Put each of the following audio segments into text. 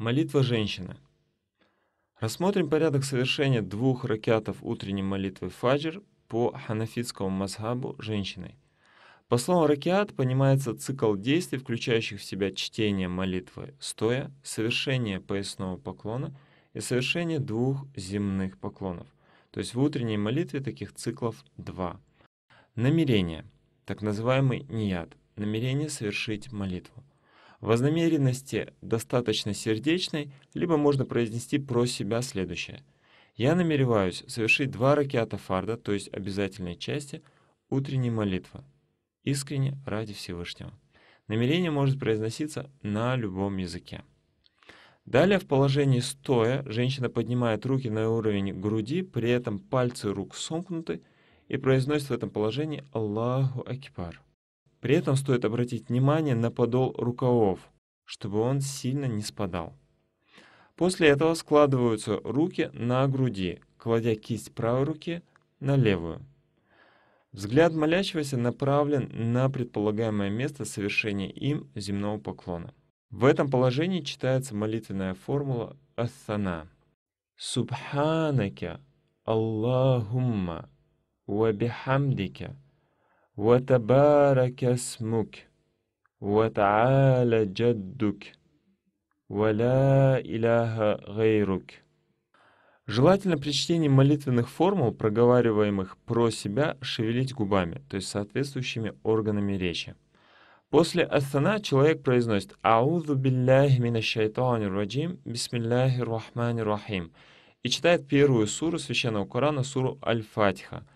Молитва женщины. Рассмотрим порядок совершения двух ракятов утренней молитвы фаджр по ханафитскому мазхабу женщиной. По слову ракиат понимается цикл действий, включающих в себя чтение молитвы стоя, совершение поясного поклона и совершение двух земных поклонов. То есть в утренней молитве таких циклов два. Намерение, так называемый нияд, намерение совершить молитву. Вознамеренности достаточно сердечной, либо можно произнести про себя следующее. Я намереваюсь совершить два ракета фарда, то есть обязательной части, утренней молитвы, искренне ради Всевышнего. Намерение может произноситься на любом языке. Далее в положении стоя женщина поднимает руки на уровень груди, при этом пальцы рук сомкнуты и произносит в этом положении Аллаху Акбар. При этом стоит обратить внимание на подол рукавов, чтобы он сильно не спадал. После этого складываются руки на груди, кладя кисть правой руки на левую. Взгляд молящегося направлен на предполагаемое место совершения им земного поклона. В этом положении читается молитвенная формула Ас-Сана. Субханака Аллахумма ва бихамдика وتبارك اسمك وتعالى جدك ولا إله غيرك Желательно при чтении молитвенных формул, проговариваемых про себя, шевелить губами, то есть соответствующими органами речи. После астана человек произносит «Аузу билляхи мина шайтанир раджим, бисмиллахи рахмани рахим» и читает первую суру Священного Корана, суру Аль-Фатиха –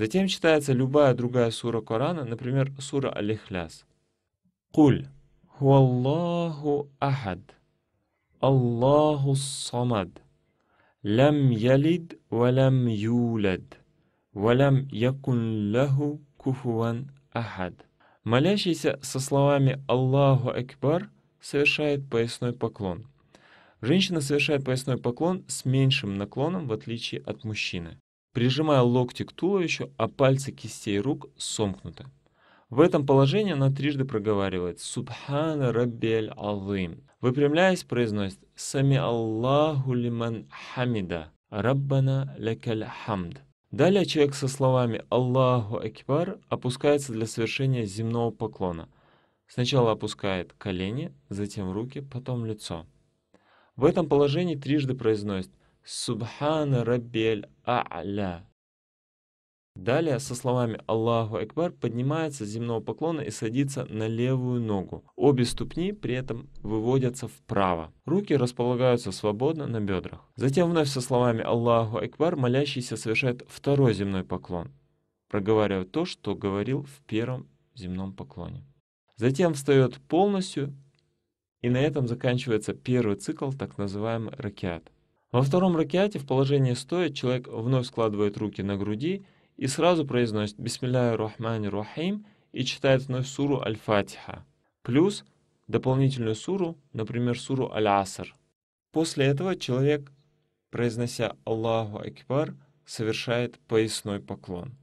Затем читается любая другая сура Корана, например, сура Аль-Ихляс. Куль. Хуаллаху Ахад Аллаху Самад Лам ялид валам юлад Валам якун лаху куфуан Ахад Молящийся со словами Аллаху Акбар совершает поясной поклон. Женщина совершает поясной поклон с меньшим наклоном, в отличие от мужчины прижимая локти к туловищу, а пальцы кистей рук сомкнуты. В этом положении она трижды проговаривает «Субхана Раббиэль Алзим». Выпрямляясь, произносит «Сами Аллаху лиман хамида, Раббана лякаль хамд». Далее человек со словами «Аллаху Акбар» опускается для совершения земного поклона. Сначала опускает колени, затем руки, потом лицо. В этом положении трижды произносит Субхана Раббель А'ля. Далее со словами Аллаху Акбар поднимается с земного поклона и садится на левую ногу. Обе ступни при этом выводятся вправо. Руки располагаются свободно на бедрах. Затем вновь со словами Аллаху Акбар молящийся совершает второй земной поклон, проговаривая то, что говорил в первом земном поклоне. Затем встает полностью, и на этом заканчивается первый цикл, так называемый ракиат. Во втором ракете в положении стоя человек вновь складывает руки на груди и сразу произносит «Бисмилляхи рахмани рахим» и читает вновь суру Аль-Фатиха, плюс дополнительную суру, например, суру Аль-Аср. После этого человек, произнося Аллаху Акбар, совершает поясной поклон.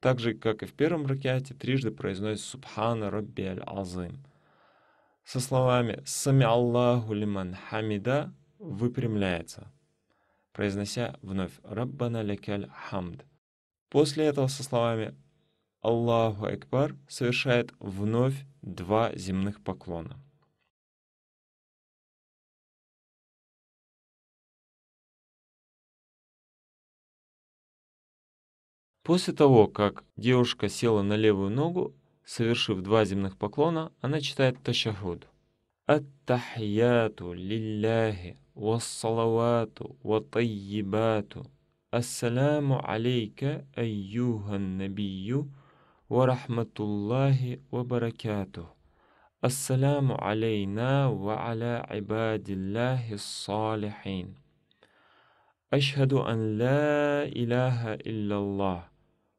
Так же, как и в первом ракете, трижды произносит «Субхана Рабби Аль-Азим». Со словами «Сами Аллаху лиман хамида» выпрямляется – произнося вновь «Раббана лекаль хамд». После этого со словами «Аллаху Акбар» совершает вновь два земных поклона. После того, как девушка села на левую ногу, совершив два земных поклона, она читает ташахуд. Ат-тахьяту лилляхи والصلوات والطيبات. السلام عليك أيها النبي ورحمة الله وبركاته. السلام علينا وعلى عباد الله الصالحين. أشهد أن لا إله إلا الله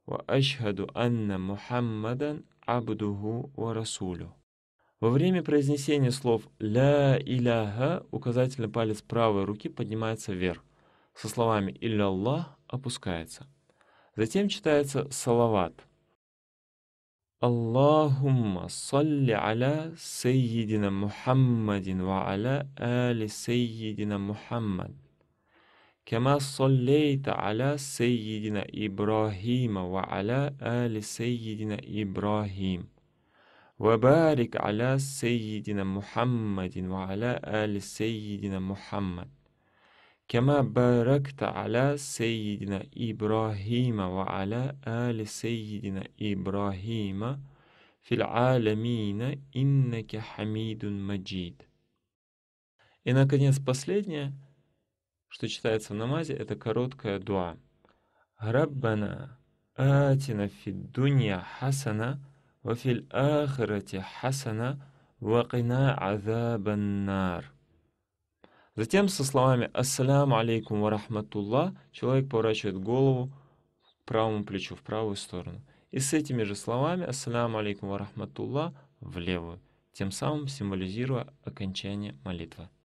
وأشهد أن محمدا عبده ورسوله. Во время произнесения слов «ля иляха» указательный палец правой руки поднимается вверх. Со словами «Илля опускается. Затем читается салават. Аллахумма салли аля сайидина Мухаммадин ва аля али сайидина Мухаммад. كما صليت على سيدنا إبراهيم وعلى آل سيدنا إبراهيم وبارك على سيدنا محمد وعلى آل سيدنا محمد كما باركت على سيدنا إبراهيم وعلى آل سيدنا إبراهيم في العالمين إنك حميد مجيد И, наконец, последнее, что читается в намазе, это короткая дуа. Раббана атина фид дунья хасана – وفي الآخرة حسنة وقنا عذاب النار. Затем со словами «Ассаляму алейкум ва рахматуллах» человек поворачивает голову к правому плечу, в правую сторону. И с этими же словами «Ассаляму алейкум ва рахматуллах» в левую, тем самым символизируя окончание молитвы.